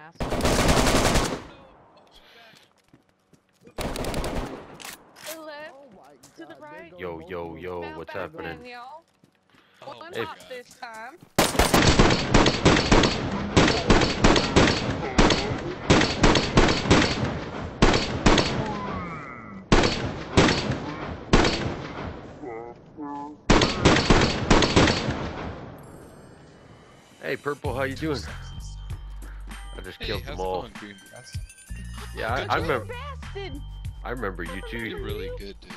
asshole. To the left, to the right. Yo, yo, yo, Now what's happening? then, y'all. Oh One Hey. hop this time. Hey, Purple, how you doing? I just Hey, killed them all. going, Yeah, I, Good I job. remember. Bastard. I remember you too. You're too, really good, dude.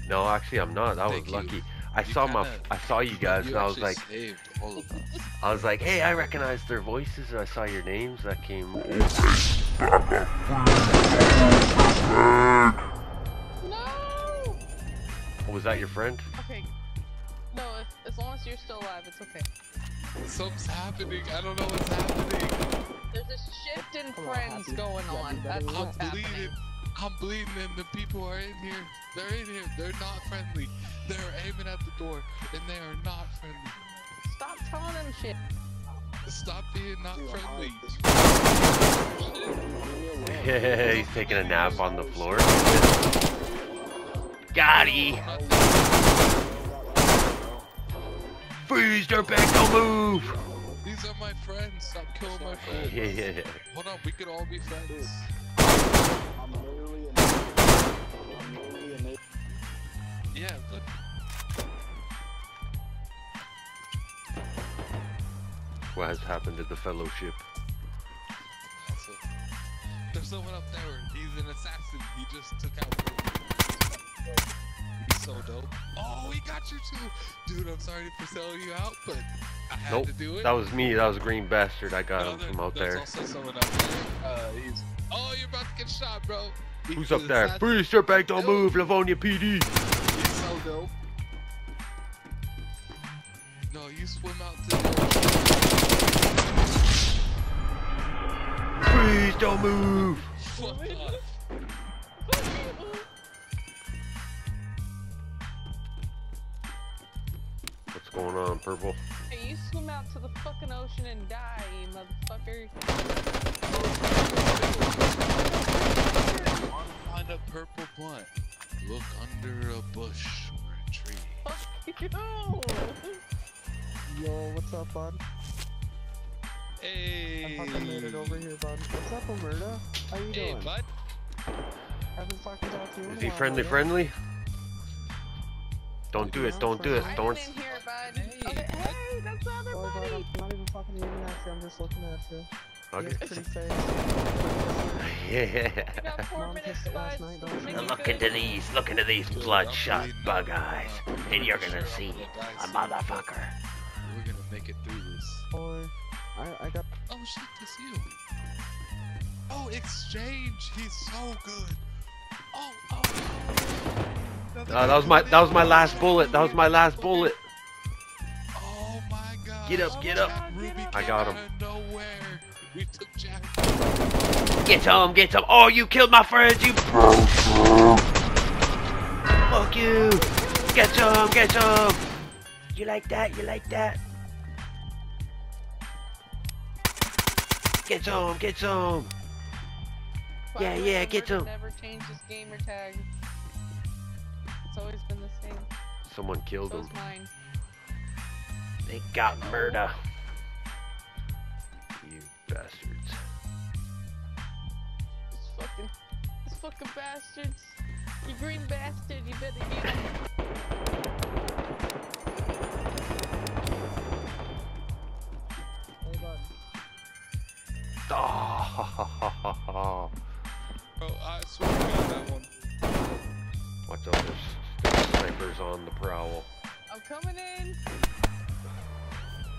dude. No, actually, I'm not. I Thank was you. lucky. I You saw my, kinda- I saw you guys, you and I was like, saved all of us. I was like, hey, I recognize their voices, and I saw your names. That came. No. Was that your friend? Okay. No, if, as long as you're still alive, it's okay. Something's happening. I don't know what's happening. There's a shift in Come on, friends Happy. going Yeah, on. That's I'm happening. bleeding. I'm bleeding, and the people are in here. They're in here. They're not friendly. They're aiming at the door, and they are not friendly. Stop telling them shit. Stop being not friendly. He's taking a nap on the floor. Got he. Freeze, dirtbag, don't move. These are my friends. Stop killing my friends. Yeah. yeah, yeah. Hold on, we could all be friends. I'm literally an I'm literally an Yeah, look. What has happened to the fellowship? So, there's someone up there. He's an assassin. He just took out. So dope. Oh, he got you too, dude. I'm sorry for selling you out, but I had Nope, to do it. That was me. That was a green bastard. I got No, him there- from out there. also someone up there. Uh, he's. Oh, you're about to get shot, bro. He- Who's up there? Freeze, dirtbag, don't move. Livonia PD. He's so dope. No, you swim out to the Freeze, don't move. Going on, Purple? Hey, you swim out to the fucking ocean and die, you motherfucker. Find a purple blunt. Look under a bush or a tree. Fuck you. Yo, what's up, bud? Hey. I fucking made it over here, bud. What's up, Omerta? How you Hey, doing? bud. Haven't fucking talked to you in Is he while, friendly, friendly? Don't do it. Don't do it. I Don't. Not even fucking aiming at you. I'm just looking at you. Okay. It's pretty safe. Yeah. We got four Mom minutes, last night, don't Make you? it Look into these. Look into these bloodshot I'm bug eyes, and you're gonna see look back a soon, motherfucker. but We're gonna make it through this. Boy, I, I got. Oh shit, that's you. Oh, exchange. He's so good. Oh, oh. Another Uh, that was my. That was my last bullet. That was my last bullet. My god. Get up, get up. Ruby. I got him. of nowhere. We took Jack. Get some. Get some. Oh, you killed my friends. You. Fuck you. Get some. Get some. You like that? You like that? Get some. Get some. Yeah, yeah, get Roberta some. Never changed his gamer tag. It's always been the same. Someone killed So him. Is mine. They got murder. You bastards. This fucking, this fucking bastards. You green bastard. You better get him. Hey, bud. Oh, Bro, I swear to God, that one. watch out, there's, there's snipers on the prowl. I'm coming in.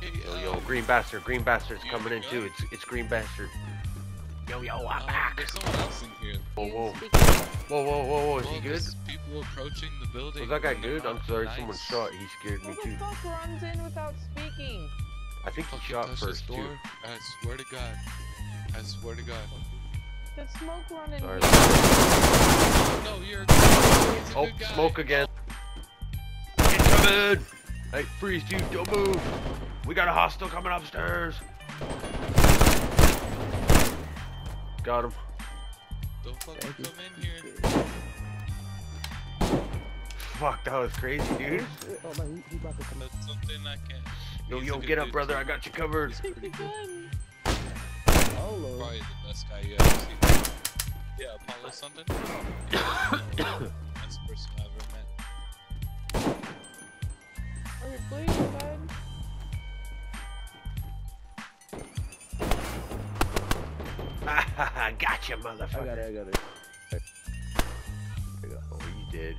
Hey, Yo, yo, green bastard, green bastard's you coming in too. It's it's green bastard. Yo, yo, I'm um, back. There's someone else in here. Whoa, whoa, whoa, whoa, whoa, whoa. Is he good? People approaching the building. Was that guy good? I'm sorry, nice. someone shot. He scared me too. Who the fuck runs in without speaking? I think he Fucking shot first too. I swear to God. I swear to God. The smoke running. Sorry. Oh, no, you're a good. He's a Oh, good guy. smoke again. Incoming! Hey, freeze, dude, don't move. We got a hostile coming upstairs. Got him. Don't fucking Thank you. come in here. Fuck, that was crazy, dude. Oh man, he, he about to come. That's something I can't. Yo, yo, get up, brother. too. I got you covered. Take. Apollo. Probably the best guy you ever seen. Yeah, Apollo something. That's the person I ever met. Oh, you're bleeding, bud. gotcha, I motherfucker. got it. I got it. Oh, you did.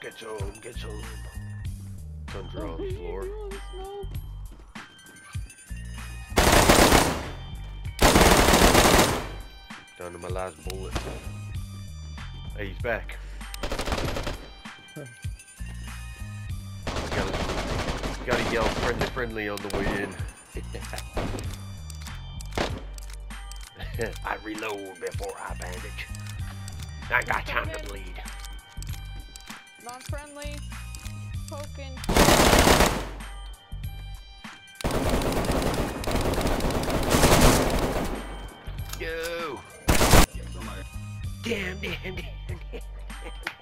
Get some, get some. Guns are on the floor. You wanna smoke? Down to my last bullet. Hey, he's back. gotta, gotta yell friendly, friendly on the way in. I reload before I bandage. I got time to bleed. Non-friendly. Poking. Yo! Damn, damn, damn, damn.